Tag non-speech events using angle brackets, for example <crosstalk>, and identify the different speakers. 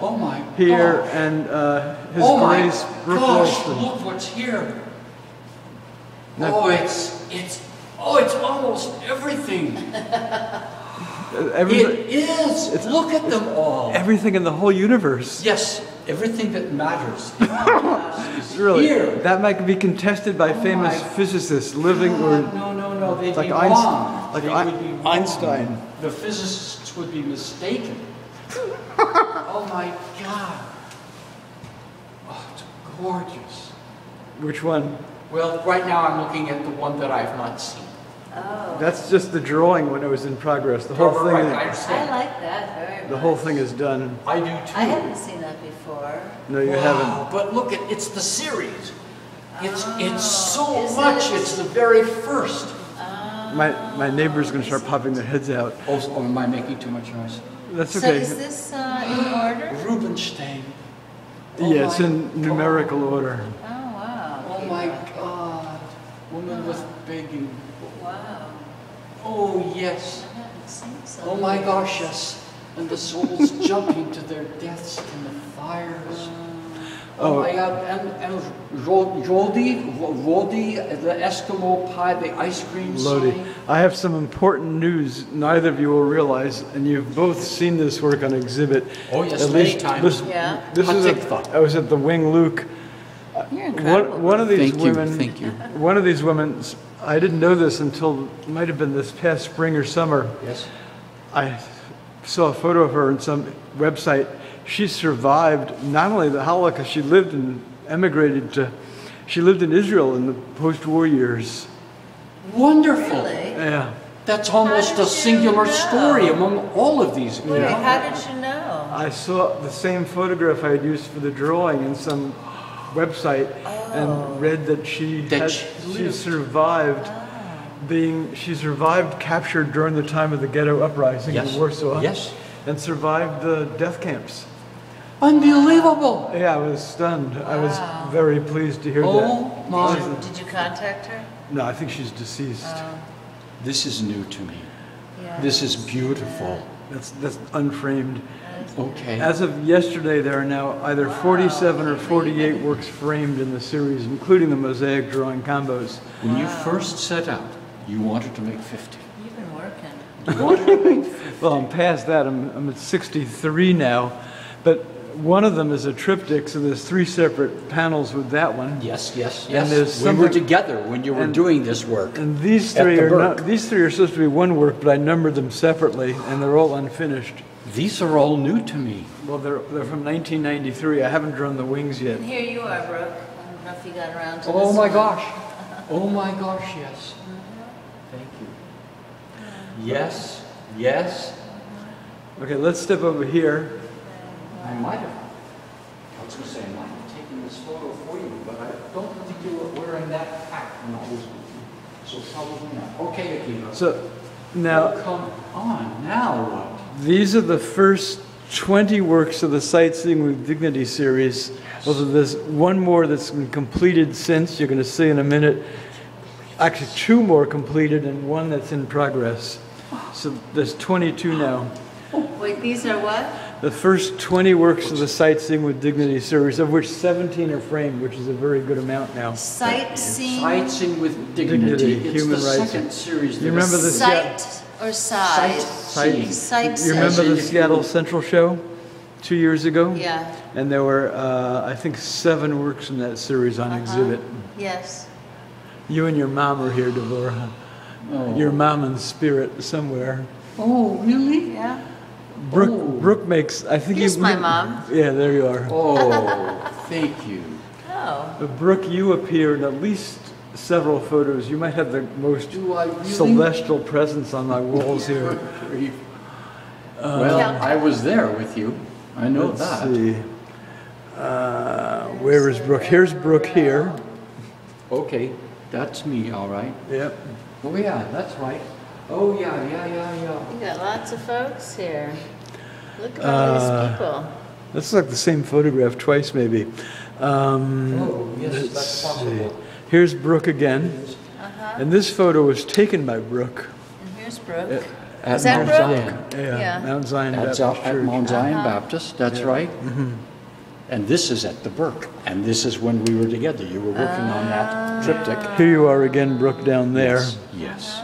Speaker 1: Oh my
Speaker 2: here
Speaker 1: gosh.
Speaker 2: and uh, His
Speaker 1: oh
Speaker 2: Grace Brooke
Speaker 1: gosh,
Speaker 2: Rolston.
Speaker 1: look what's here.
Speaker 2: Now-
Speaker 1: oh, it's it's oh, it's almost everything. It is. look at them all.
Speaker 2: everything in the whole universe.
Speaker 1: yes, everything that matters <laughs>
Speaker 2: Really,
Speaker 1: here.
Speaker 2: that might be contested by
Speaker 1: Oh
Speaker 2: famous physicists living or
Speaker 1: no, no, no, they'd
Speaker 2: like
Speaker 1: be
Speaker 2: Einst-
Speaker 1: wrong.
Speaker 2: like
Speaker 1: They
Speaker 2: Ein-
Speaker 1: would be wrong.
Speaker 2: Einstein.
Speaker 1: The physicists would be mistaken. Oh my God. Oh, it's gorgeous.
Speaker 2: which one?
Speaker 1: Well, right now I'm looking at the one that I've not seen.
Speaker 3: Oh,
Speaker 2: That's just the drawing when it was in progress. The whole
Speaker 1: Oh, right, I
Speaker 2: thing,
Speaker 3: I like that very much.
Speaker 2: the whole thing is done.
Speaker 1: I do too.
Speaker 3: I haven't seen that before.
Speaker 2: No, you
Speaker 1: Wow,
Speaker 2: haven't.
Speaker 1: But look at it's the series. It's oh, it's so
Speaker 3: Oh, is
Speaker 1: much.
Speaker 3: it?
Speaker 1: It's the very first. Oh.
Speaker 2: My my neighbor's gonna start popping their heads out.
Speaker 1: Oh, oh am I making too much noise?
Speaker 2: That's
Speaker 3: So is this uh, in order?
Speaker 1: Rubinstein. Oh
Speaker 2: Yeah, it's in numerical order.
Speaker 3: Oh, wow.
Speaker 1: Oh my God. Woman with begging.
Speaker 3: Wow.
Speaker 1: Oh yes.
Speaker 3: I haven't seen so.
Speaker 1: Oh my gosh, yes. And the souls jumping to their deaths in the fires. Oh,
Speaker 2: Oh.
Speaker 1: my God. And, and Ro- Rodi, the Eskimo pie, the ice cream
Speaker 2: Lodi,
Speaker 1: sign.
Speaker 2: I have some important news neither of you will realize, and you've both seen this work on exhibit.
Speaker 1: Oh, yes,
Speaker 2: At
Speaker 1: many
Speaker 2: least
Speaker 1: times.
Speaker 2: This,
Speaker 3: Yeah.
Speaker 2: this is a, I was at the Wing Luke.
Speaker 3: You're incredible.
Speaker 2: One, one of these
Speaker 1: Thank you,
Speaker 2: women,
Speaker 1: thank you.
Speaker 2: one of these women, I didn't know this until it might have been this past spring or summer.
Speaker 1: Yes.
Speaker 2: I saw a photo of her on some website. She survived not only the Holocaust, she lived and emigrated to, she lived in Israel in the post-war years.
Speaker 1: Wonderful.
Speaker 3: Really?
Speaker 2: Yeah.
Speaker 1: That's almost a singular
Speaker 3: you know?
Speaker 1: story among all of these.
Speaker 3: Wait, how did you know?
Speaker 2: I saw the same photograph I had used for the drawing in some website and oh. read that she
Speaker 1: That
Speaker 2: had,
Speaker 1: she
Speaker 2: she
Speaker 1: lived.
Speaker 2: survived ah. being she survived captured during the time of the ghetto uprising
Speaker 1: Yes.
Speaker 2: in Warsaw.
Speaker 1: Yes.
Speaker 2: And survived the death camps.
Speaker 1: Unbelievable.
Speaker 2: Yeah, I was stunned. I was very pleased to hear
Speaker 1: Oh
Speaker 2: that.
Speaker 1: my.
Speaker 3: Did you, did you contact her?
Speaker 2: No, I think she's deceased. Oh.
Speaker 1: This is new to me.
Speaker 3: Yeah.
Speaker 1: This is beautiful.
Speaker 2: That's that's unframed.
Speaker 1: Okay.
Speaker 2: As of yesterday, there are now either 47 or 48 works framed in the series, including the mosaic drawing combos.
Speaker 1: When you first set out, you wanted to make 50.
Speaker 3: You've been working.
Speaker 1: You wanted to make 50.
Speaker 2: Well, I'm past that. I'm, I'm at 63 now. But one of them is a triptych, so there's three separate panels with that one.
Speaker 1: Yes, yes,
Speaker 2: And
Speaker 1: yes.
Speaker 2: there's
Speaker 1: we were together when you were
Speaker 2: and-
Speaker 1: doing this work.
Speaker 2: And these three
Speaker 1: the
Speaker 2: are not, these three are supposed to be one work, but I numbered them separately, and they're all unfinished.
Speaker 1: These are all new to me.
Speaker 2: Well, they're, they're from 1993. I haven't drawn the wings yet.
Speaker 3: And here you are, Brooke. I don't know if you got around to
Speaker 1: Oh
Speaker 3: this
Speaker 1: my
Speaker 3: one.
Speaker 1: gosh. <laughs> Oh my gosh, yes. Mm-hmm. Thank you. Yes, yes.
Speaker 2: Okay, let's step over here.
Speaker 1: I might have, I was going to say, I might have taken this photo for you, but I don't think you were wearing that hat when I was with you. So probably not. Okay, Akiva.
Speaker 2: So
Speaker 1: Oh,
Speaker 2: now,
Speaker 1: come on, now what?
Speaker 2: these are the first 20 works of the Sightseeing with Dignity series. Yes. Although there's one more that's been completed since, you're going to see in a minute. Actually, two more completed and one that's in progress. Ah. So there's 22 now.
Speaker 3: Wait, these are what?
Speaker 2: The first 20 works of the Sightseeing with Dignity series, of which 17 are framed, which is a very good amount now.
Speaker 3: Sightseeing?
Speaker 1: Sightseeing with dignity.
Speaker 2: Dignity,
Speaker 1: It's
Speaker 2: human
Speaker 1: the
Speaker 2: rights.
Speaker 1: second series.
Speaker 2: You remember
Speaker 1: the
Speaker 2: this-
Speaker 3: Sight or side?
Speaker 1: Sightseeing.
Speaker 3: Sight.
Speaker 2: You remember the Seattle Central show two years ago?
Speaker 3: Yeah,
Speaker 2: And there were, uh, I think, seven works in that series on
Speaker 3: Uh-huh.
Speaker 2: exhibit.
Speaker 3: yes.
Speaker 2: You and your mom are here, Dvorah.
Speaker 1: Oh.
Speaker 2: Your mom in spirit somewhere.
Speaker 1: Oh, really?
Speaker 3: Yeah.
Speaker 2: Brooke,
Speaker 1: Oh.
Speaker 2: Brooke makes, I think
Speaker 3: Here's
Speaker 2: you.
Speaker 3: my mom.
Speaker 2: Yeah, there you are.
Speaker 1: Oh, <laughs> thank you.
Speaker 3: Oh,
Speaker 2: But Brooke, you appear in at least several photos. You might have the most
Speaker 1: really?
Speaker 2: celestial presence on my walls here. <laughs>
Speaker 1: Well, I was there with you. I know
Speaker 2: Let's
Speaker 1: that.
Speaker 2: see. Uh, where is Brooke? Here's Brooke here.
Speaker 1: Okay, that's me, all right.
Speaker 2: Yep.
Speaker 1: Oh, yeah, that's right. Oh, yeah, yeah, yeah, yeah.
Speaker 3: you got lots of folks here. Look at all these
Speaker 2: Uh,
Speaker 3: people.
Speaker 2: This is like the same photograph twice, maybe. Um,
Speaker 1: Oh, yes,
Speaker 2: let's
Speaker 1: that's
Speaker 2: see.
Speaker 1: possible.
Speaker 2: Here's Brooke again.
Speaker 3: Uh-huh.
Speaker 2: And this photo was taken by Brooke.
Speaker 3: And here's Brooke.
Speaker 1: At
Speaker 3: Is that
Speaker 1: Mount
Speaker 3: Brooke?
Speaker 1: Zion.
Speaker 2: Yeah,
Speaker 3: Yeah.
Speaker 2: Mount Zion
Speaker 1: That's
Speaker 2: Baptist
Speaker 1: out at
Speaker 2: Church.
Speaker 1: Mount Zion
Speaker 3: Uh-huh.
Speaker 1: Baptist, that's right. And this is at the Burke, and this is when we were together. You were working on that triptych.
Speaker 2: Here you are again, Brooke, down there.
Speaker 1: Yes,